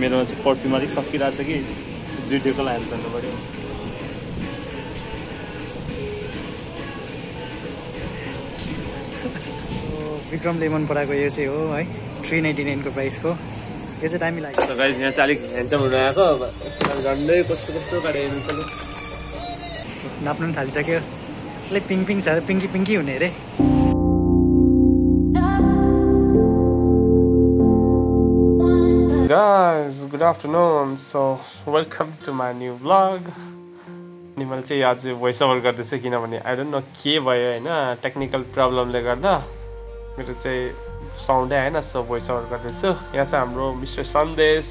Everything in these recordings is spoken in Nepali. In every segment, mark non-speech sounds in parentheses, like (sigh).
मेरोमा चाहिँ पर्फ्युम अलिक सकिरहेको छ कि जिडियोको लाएर जानु पऱ्यो। विक्रमले मन पराएको यो चाहिँ हो है थ्री नाइन्टी नाइनको प्राइसको यो चाहिँ दामी लाग्यो। सो गाइज यहाँ चाहिँ अलिक ह्यान्डसम हुनु आएको। झन्डै कस्तो कस्तो गाडी हेर्नु नाप्नु पनि थालिसक्यो। अलिक पिङ पिङ छ पिङ्की पिङ्की हुने अरे। Guys good afternoon. So welcome to my new vlog. अनि मैले चाहिँ आज भोइस ओभर गर्दैछु किनभने आई डोन्ट नो के भयो होइन टेक्निकल प्रब्लमले गर्दा मेरो चाहिँ साउन्डै आएन सो भोइस ओभर गर्दैछु यहाँ चाहिँ हाम्रो मिस्टर सन्देश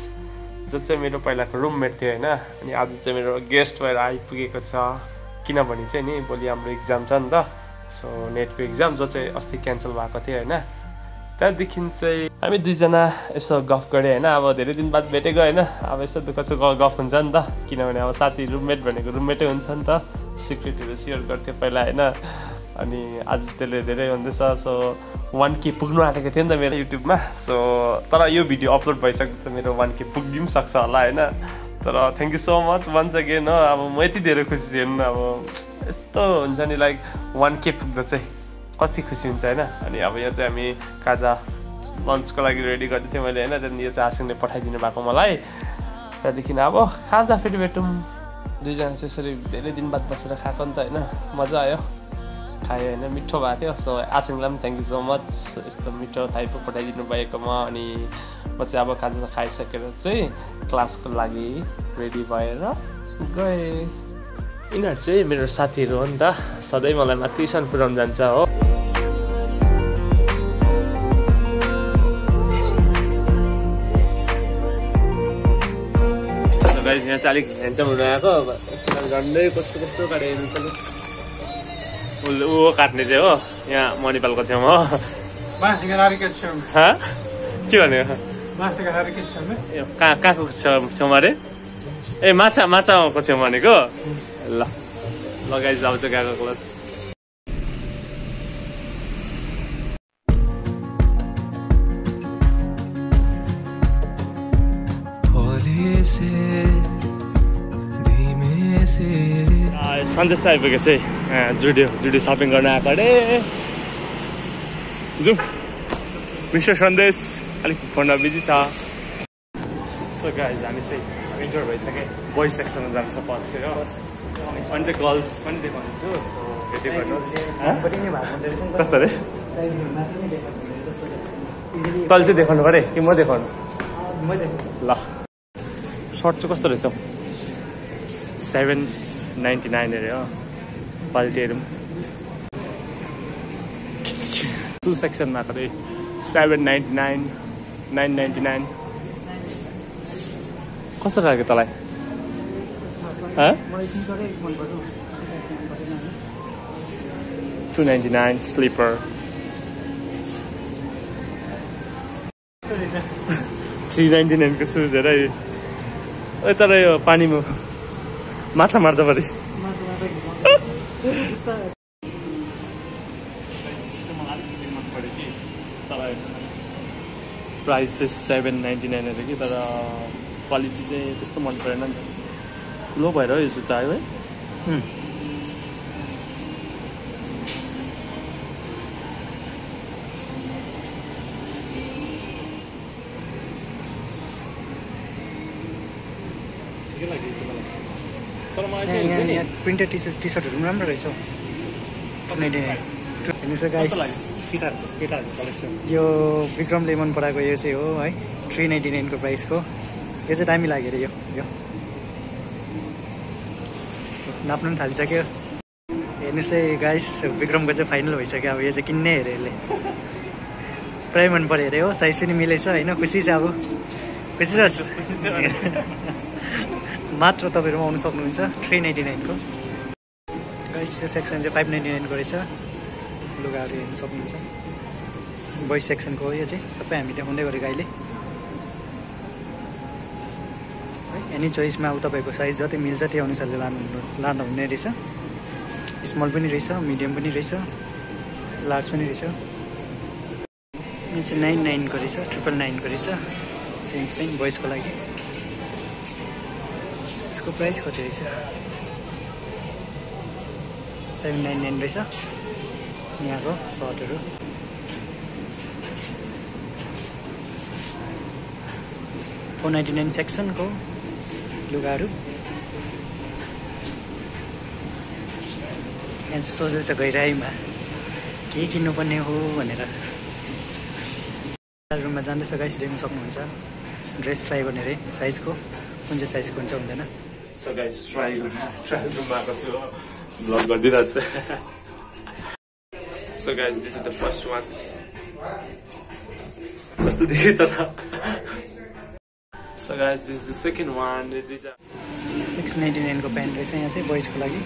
जो चाहिँ मेरो पहिलाको रुममेट थियो होइन अनि आज चाहिँ मेरो गेस्ट भएर आइपुगेको छ किनभने चाहिँ नि भोलि हाम्रो इक्जाम छ नि त सो नेटको इक्जाम जो चाहिँ अस्ति क्यान्सल भएको थियो होइन त्यहाँदेखि चाहिँ हामी दुईजना यसो गफ गऱ्यो होइन अब धेरै दिन बाद भेटेको होइन। अब यसो दुःख सुख गफ हुन्छ नि त किनभने अब साथी रुममेट भनेको रुममेटै हुन्छ नि त। सिक्रेटहरू सेयर गर्थ्यो पहिला होइन। अनि आज त्यसले धेरै हुँदैछ सो वान के पुग्नु आँटेको थियो नि त मेरो युट्युबमा। सो तर यो भिडियो अपलोड भइसक्दा त मेरो वान के पुग्नु पनि सक्छ होला होइन। तर thank you so much once again हो। अब म यति धेरै खुसी छु अब यस्तो हुन्छ नि लाइक वान के पुग्दा चाहिँ। कति खुसी हुन्छ होइन? अनि अब यो चाहिँ हामी खाजा लन्चको लागि रेडी गर्दै थिएँ मैले होइन? त्यहाँदेखि यो चाहिँ आसिङले पठाइदिनु भएको मलाई। त्यहाँदेखि अब खाँदा फेरि भेटौँ। दुईजना चाहिँ यसरी धेरै दिन बाद बसेर खाएको नि त होइन? मजा आयो। खायो होइन? मिठो भएको थियो। सो आसिङलाई पनि थ्याङ्क यू सो मच यस्तो मिठो टाइपको पठाइदिनु भएकोमा। अनि म चाहिँ अब खाजा खाइसकेर चाहिँ क्लासको लागि रेडी भएर गएँ। यिनीहरू चाहिँ मेरो साथीहरू हो नि त। सधैँ मलाई माथिसम्म पुऱ्याउनु जान्छ हो। गाइज यहाँ चाहिँ अलिक ह्यान्डसम हुनु आएको झन्डै कस्तो कस्तो त उसले ऊ काट्ने चाहिँ हो। यहाँ मणिपालको छेउमा हो। हाँ? के भनेको कहाँ कहाँको छेउ- छेउमा अरे? ए माछा माछाको छेउमा भनेको? ल। लगाइज अब चाहिँ गएको क्लास। सन्देश चाहिँ आइपुगेछ है जुडियो जुडियो सपिङ गर्न आएको अरे। जाउँ। मिस्टर सन्देश अलिक फोनमा बिजी छ। सो गाइज हामी चाहिँ इन्टर भइसक्यो बोइज सेक्सनमा जान्छ फर्स्ट चाहिँ हो। अनि चाहिँ गर्ल्स पनि देखाउँदैछु सो गर्नुहोस्? कस्तो अरे? तल चाहिँ देखाउनु पऱ्यो कि म देखाउनु? ल। सर्ट चाहिँ कस्तो रहेछ? सेभेन नाइन्टी नाइन अरे हो क्वालिटीहरू टु सेक्सनमा अरे seven ninety nine nine ninety nine कस्तो लाग्यो तँलाई हाँ? Two ninety nine slipper three ninety नाइनको shoes हेर ओ तर यो पानीमा माछा मार्दा पऱ्यो प्राइस चाहिँ सेभेन नाइन्टी नाइन अरे कि तर क्वालिटी चाहिँ त्यस्तो मन परेन नि ठुलो भएर यो जुत्ता आयो है। ठिकै लाग्यो तर मलाई प्रिन्टेड टी सर्ट टी सर्टहरू पनि राम्रो रहेछ हौ। यो विक्रमले मन पराएको यो चाहिँ हो है। थ्री नाइन्टी नाइनको प्राइसको यो चाहिँ दामी लाग्यो अरे यो। यो। नाप्नु पनि थालिसक्यो। हेर्नुहोस् है गाइस विक्रमको चाहिँ फाइनल भइसक्यो। अब यो चाहिँ किन्नै हेऱ्यो यसले। पुरै मन पऱ्यो अरे हो। साइज पनि मिलेछ होइन? खुसी छ अब। खुसी छ। (laughs) मात्र तपाईँहरू आउनु सक्नुहुन्छ थ्री नाइन्टी नाइनको गाइस यो सेक्सन चाहिँ फाइभ नाइन्टी नाइनको रहेछ। लुगाहरू हेर्नु सक्नुहुन्छ। बोइस सेक्सनको यो चाहिँ। सबै हामी देखाउँदै गरेको अहिले। है एनी चोइसमा अब तपाईँको साइज जति मिल्छ त्यो अनुसारले लानु लाँदा हुने रहेछ। स्मल पनि रहेछ मिडियम पनि रहेछ लार्ज पनि रहेछ। यो चाहिँ नाइन नाइनको रहेछ ट्रिपल नाइनको रहेछ। जिन्स पेन्ट बोइजको लागि। यसको प्राइस कति रहेछ? सेभेन नाइन नाइन रहेछ। यहाँको सर्टहरू। फोर नाइन्टी नाइन सेक्सनको लुगाहरू। यहाँ सोचेछ गइरहेमा के किन्नुपर्ने हो भनेर। रुममा जाँदैछ गाइस देख्न सक्नुहुन्छ। ड्रेस ट्राई गर्ने रे साइजको कुन चाहिँ साइजको हुन्छ हुँदैन। सो गाइस ट्राई ट्राई रुममा आएको छु हो ब्लग गरिदिइरहेको छु so guys this is the first one कस्तो देख्यो त so guys this is the second one this six ninety नाइनको pant रहेछ यहाँ चाहिँ बोइजको लागि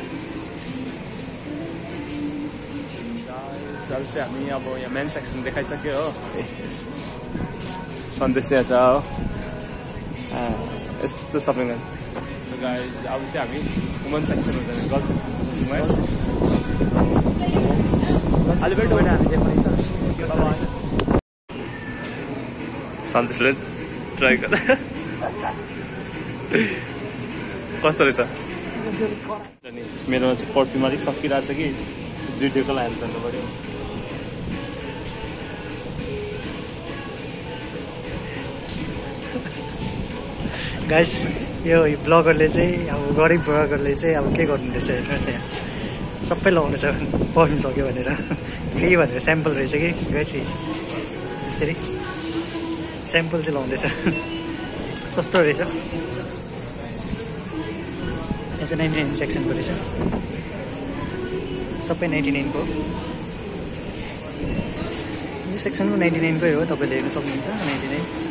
जब चाहिँ हामी अब यहाँ मेन सेक्सन देखाइसक्यो हो सन्देश यहाँ छ हो यस्तो सबै गाइस अब चाहिँ हामी वुमन सेक्सन हुँदैन गर्ल्स सेक्सन अलिकति हामी सन्तोषले ट्राई गर कस्तो रहेछ अनि मेरोमा चाहिँ पर्फ्युम अलिक सकिरहेको छ कि। जिडियोको लाएर जानु पऱ्यो गाइस यो ब्लगरले चाहिँ अब गरिब ब्लगरले चाहिँ अब के गर्नुहुँदैछ हेर्नुहोस् यहाँ। सबै लगाउनेछ पर्फिन सक्यो भनेर। फ्री भनेर स्याम्पल रहेछ कि? गाइस यसरी। स्याम्पल चाहिँ लाउँदैछ सस्तो रहेछ। यहाँ चाहिँ नाइन्टी नाइन सेक्सनको रहेछ। सबै नाइन्टी नाइनको यो सेक्सनको नाइन्टी नाइनकै हो तपाईँले हेर्न सक्नुहुन्छ। Ninety nine.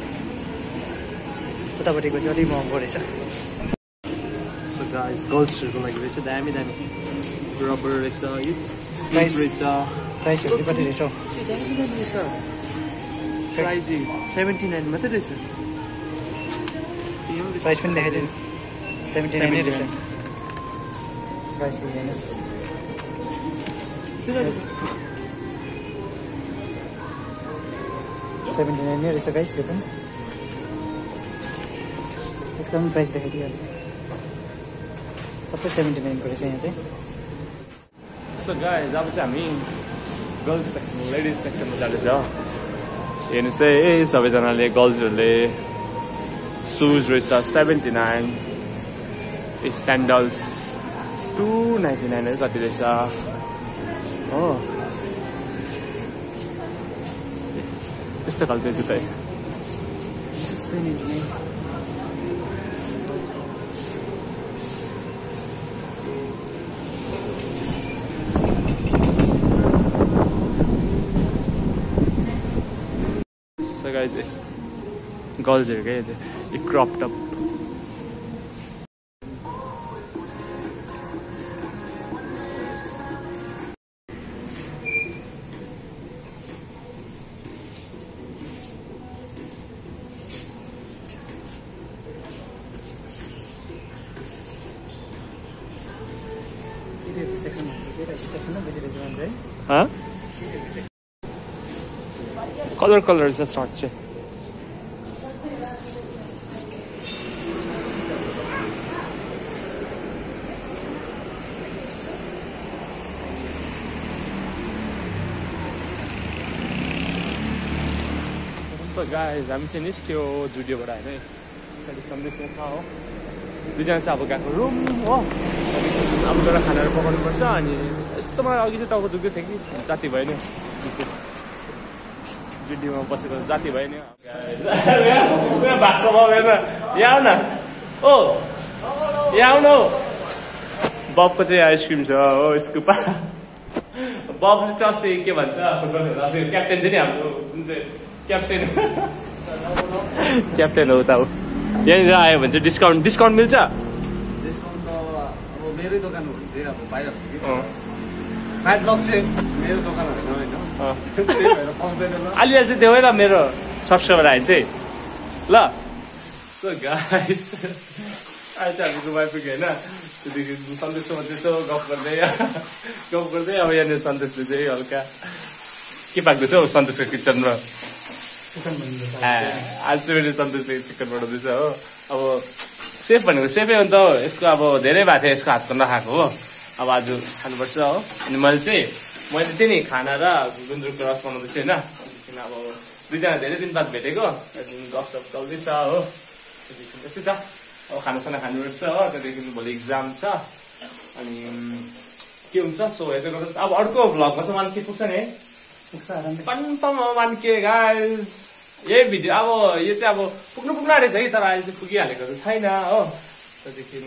उतापट्टिको चाहिँ अलिक महँगो रहेछ। सो गाइस गर्ल्सहरूको लागि रहेछ दामी दामी रबर रहेछ यो Price? रहेछ प्राइसहरू चाहिँ कति रहेछ प्राइस सेभेन्टी नाइन मात्रै रहेछ प्राइस पनि देखाइदिनु सेभेन्टी नाइन रहेछ। प्राइस हेर्नुहोस् सेभेन्टी नाइन नै रहेछ गाइस यो पनि। पनि प्राइस देखाइदिइहाल्नु सबै सेभेन्टी नाइनको रहेछ यहाँ चाहिँ। सो चाहिँ हामी गर्ल्स सेक्सन लेडिज सेक्सनमा जाँदैछ। हेर्नु चाहिँ ए सबैजनाले गर्ल्सहरूले सुज रहेछ seventy nine sandals two ninety nine कति रहेछ? हो। यस्तो खालको जुत्ता सेभेन्टी नाइन सो गाइस गर्ल्सहरूकै यो चाहिँ यो क्रप टप सेक्सन सेक्सन बेसी रहेछ भन्छ है कलर छ सर्ट चाहिँ सो गाइस हामी चाहिँ निस्क्यो जुडियोबाट होइन पछाडि सन्देश छ हो दुईजना चाहिँ अब गएको रुम हो अब गएर खानाहरू पकाउनुपर्छ अनि यस्तो मलाई अघि चाहिँ टाउको दुख्दै थियो कि जाति भयो नि जुडियोमा बसेको जाति भयो नि (laughs) भाषा यहाँ आउ न ओ यहाँ आउनु। बबको चाहिँ आइसक्रिम छ हो स्कुपा। बबले चाहिँ अस्ति के भन्छ क्याप्टेन थियो नि हाम्रो जुन चाहिँ क्याप्टेन। क्याप्टेन हो उता हो। यहाँनिर आयो भने चाहिँ डिस्काउन्ट डिस्काउन्ट मिल्छ? डिस्काउन्ट त अब मेरै दोकान हो भने चाहिँ अब पाइहाल्छु कि। फ्याट लक चाहिँ मेरो दोकान होइन होइन। अँ। त्यही भएर पाउँदैन ल अलि चाहिँ देऊ है ल मेरो सब्सक्राइबर आयो चाहिँ। ल। सो गाइस अहिले चाहिँ हामी पुग्यो होइन। त्यहाँदेखि सन्देशसँग गफ गर्दै गफ गर्दै अब यहाँनिर सन्देशले चाहिँ हल्का के पाक्दैछ हौ सन्देशको किचनमा? आज चाहिँ मेरो सन्तोषले चिकन बनाउँदैछ हो। अब सेफ भनेको सेफै हो नि त हो। यसको अब धेरै भएको थियो यसको हातको नखाएको हो। अब आज खानुपर्छ हो। अनि मैले चाहिँ मैले चाहिँ नि खाना र गुन्द्रुकको रस बनाउँदैछु होइन। किन अब दुईजना धेरै दिन बाद भेटेको। त्यहाँदेखि गफसप चल्दैछ हो। त्यहाँदेखि त्यस्तै छ। अब खानासाना खानुपर्छ हो। त्यहाँदेखि भोलि इक्जाम छ। अनि के हुन्छ? सो हेर्दै गर्नुहोस्। अब अर्को भ्लगमा चाहिँ वान के पुग्छ नि है। पुग्छ कन्फर्म वान के गाइस यही भिडियो अब यो चाहिँ अब पुग्नु पुग्नु आँटेछ है। तर अहिले चाहिँ पुगिहालेको चाहिँ छैन हो। त्यहाँदेखि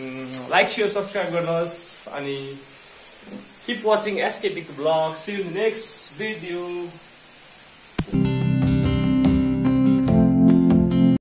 लाइक सेयर सब्सक्राइब गर्नुहोस्। अनि Keep watching Escaping the Vlog. See you in the next video.